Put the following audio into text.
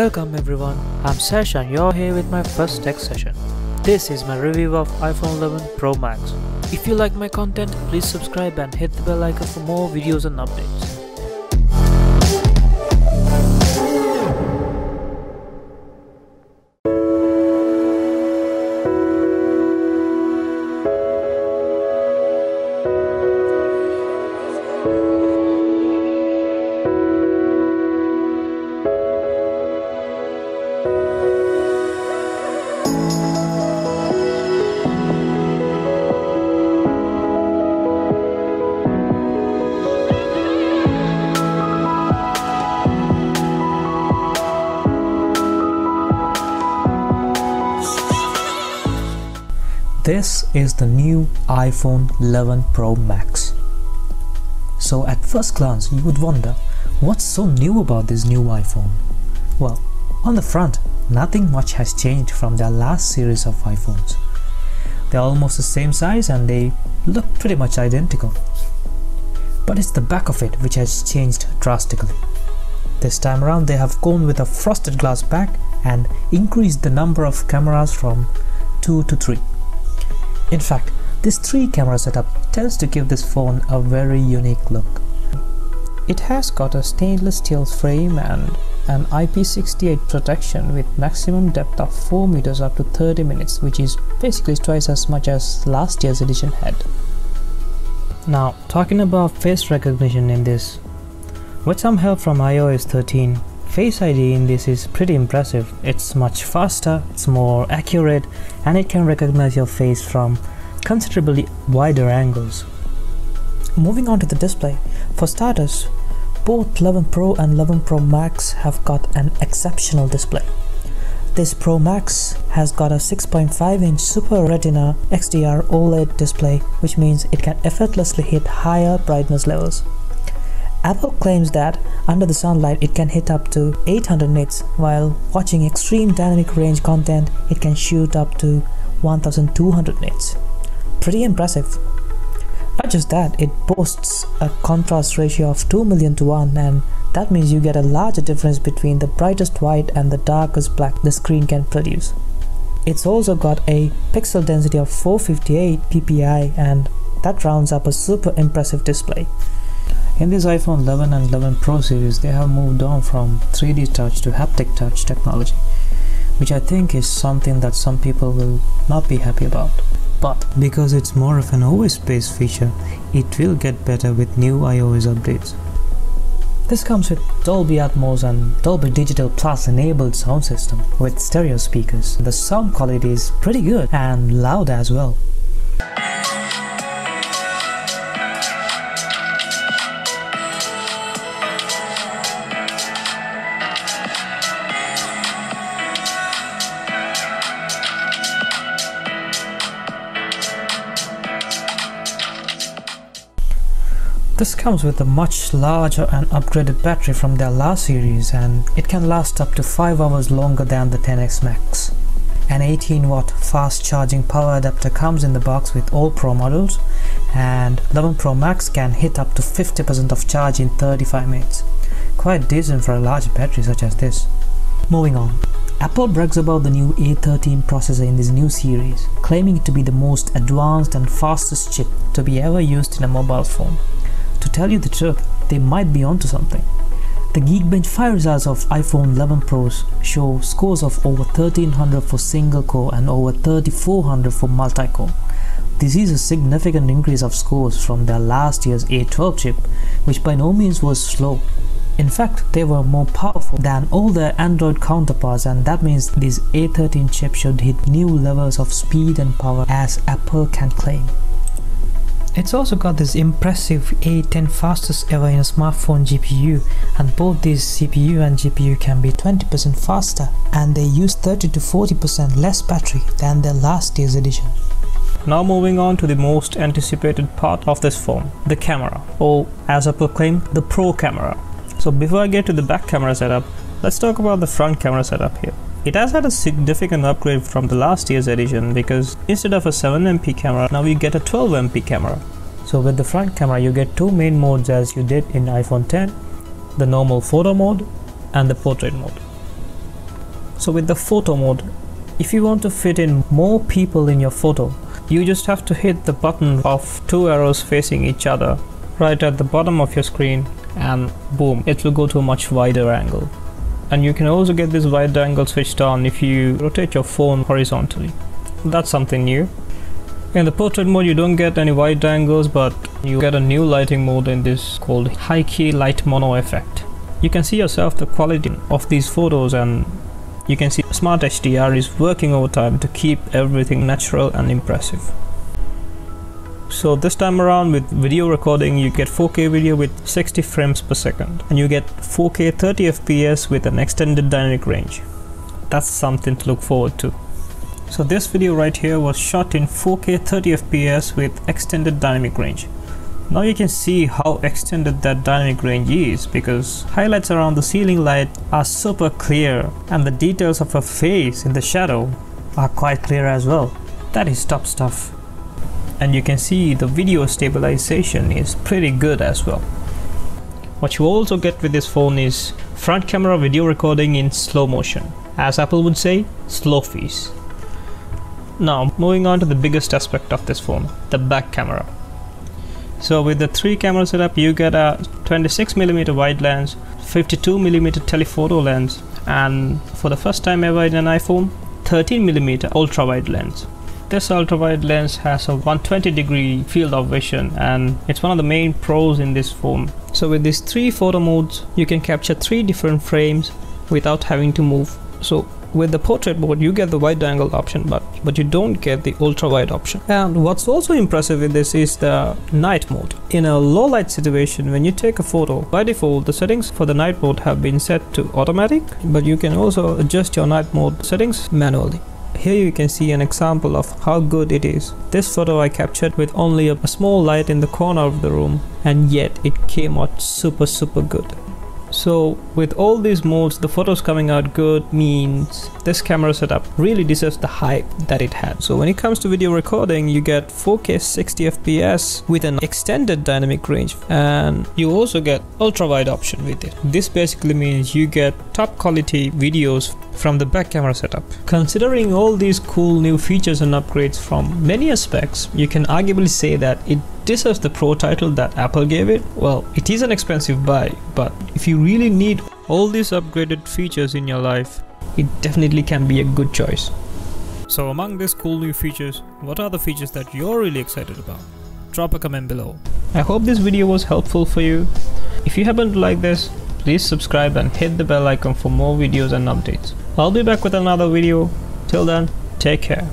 Welcome everyone, I'm Sesh and you're here with my first tech session. This is my review of iPhone 11 Pro Max. If you like my content, please subscribe and hit the bell icon for more videos and updates. This is the new iPhone 11 Pro Max. So at first glance you would wonder what's so new about this new iPhone? Well, on the front nothing much has changed from their last series of iPhones. They're almost the same size and they look pretty much identical. But it's the back of it which has changed drastically. This time around they have gone with a frosted glass back and increased the number of cameras from 2 to 3. In fact, this 3 camera setup tends to give this phone a very unique look. It has got a stainless steel frame and an IP68 protection with maximum depth of 4 meters up to 30 minutes which is basically twice as much as last year's edition had. Now talking about face recognition in this, with some help from iOS 13, Face ID in this is pretty impressive. It's much faster, it's more accurate, and it can recognize your face from considerably wider angles. Moving on to the display, for starters, both 11 Pro and 11 Pro Max have got an exceptional display. This Pro Max has got a 6.5 inch Super Retina XDR OLED display, which means it can effortlessly hit higher brightness levels. Apple claims that under the sunlight it can hit up to 800 nits, while watching extreme dynamic range content it can shoot up to 1200 nits. Pretty impressive. Not just that, it boasts a contrast ratio of 2 million to 1 and that means you get a larger difference between the brightest white and the darkest black the screen can produce. It's also got a pixel density of 458 ppi and that rounds up a super impressive display. In this iPhone 11 and 11 Pro series, they have moved on from 3D touch to haptic touch technology, which I think is something that some people will not be happy about. But because it's more of an OS based feature, it will get better with new iOS updates. This comes with Dolby Atmos and Dolby Digital Plus enabled sound system with stereo speakers. The sound quality is pretty good and loud as well. This comes with a much larger and upgraded battery from their last series and it can last up to 5 hours longer than the XS Max. An 18 watt fast charging power adapter comes in the box with all Pro models and 11 Pro Max can hit up to 50% of charge in 35 minutes. Quite decent for a large battery such as this. Moving on. Apple brags about the new A13 processor in this new series, claiming it to be the most advanced and fastest chip to be ever used in a mobile phone. To tell you the truth, they might be onto something. The Geekbench 5 results of iPhone 11 Pros show scores of over 1300 for single core and over 3400 for multi core. This is a significant increase of scores from their last year's A12 chip, which by no means was slow. In fact, they were more powerful than all their Android counterparts, and that means this A13 chip should hit new levels of speed and power as Apple can claim. It's also got this impressive A10 fastest ever in a smartphone GPU and both this CPU and GPU can be 20% faster and they use 30 to 40% less battery than their last year's edition. Now moving on to the most anticipated part of this phone, the camera, or as Apple claimed, the Pro camera. So before I get to the back camera setup, let's talk about the front camera setup here. It has had a significant upgrade from the last year's edition because instead of a 7MP camera, now you get a 12MP camera. So with the front camera, you get two main modes as you did in iPhone 10, the normal photo mode and the portrait mode. So with the photo mode, if you want to fit in more people in your photo, you just have to hit the button of two arrows facing each other right at the bottom of your screen and boom, it will go to a much wider angle. And you can also get this wide angle switched on if you rotate your phone horizontally. That's something new. In the portrait mode you don't get any wide angles but you get a new lighting mode in this called high key light mono effect. You can see yourself the quality of these photos and you can see Smart HDR is working overtime to keep everything natural and impressive. So this time around with video recording you get 4K video with 60 frames per second and you get 4K 30 FPS with an extended dynamic range. That's something to look forward to. So this video right here was shot in 4K 30 FPS with extended dynamic range. Now you can see how extended that dynamic range is because highlights around the ceiling light are super clear and the details of a face in the shadow are quite clear as well. That is top stuff. And you can see the video stabilization is pretty good as well. What you also get with this phone is front camera video recording in slow motion. As Apple would say, slofies. Now, moving on to the biggest aspect of this phone, the back camera. So with the three camera setup, you get a 26mm wide lens, 52mm telephoto lens, and for the first time ever in an iPhone, 13mm ultra wide lens. This ultra wide lens has a 120 degree field of vision and it's one of the main pros in this phone. So with these three photo modes, you can capture three different frames without having to move. So with the portrait mode you get the wide angle option but but you don't get the ultra wide option and what's also impressive with this is the night mode in a low light situation when you take a photo by default the settings for the night mode have been set to automatic but you can also adjust your night mode settings manually here you can see an example of how good it is. This photo I captured with only a small light in the corner of the room and yet it came out super super good. So with all these modes, the photos coming out good means this camera setup really deserves the hype that it had. So when it comes to video recording, you get 4K 60 FPS with an extended dynamic range and you also get ultra wide option with it. This basically means you get top quality videos from the back camera setup. Considering all these cool new features and upgrades from many aspects, you can arguably say that it deserves the pro title that Apple gave it. Well, it is an expensive buy, but if you really need all these upgraded features in your life, it definitely can be a good choice. So among these cool new features, what are the features that you're really excited about? Drop a comment below. I hope this video was helpful for you. If you happen to like this, please subscribe and hit the bell icon for more videos and updates. I'll be back with another video. Till then, take care.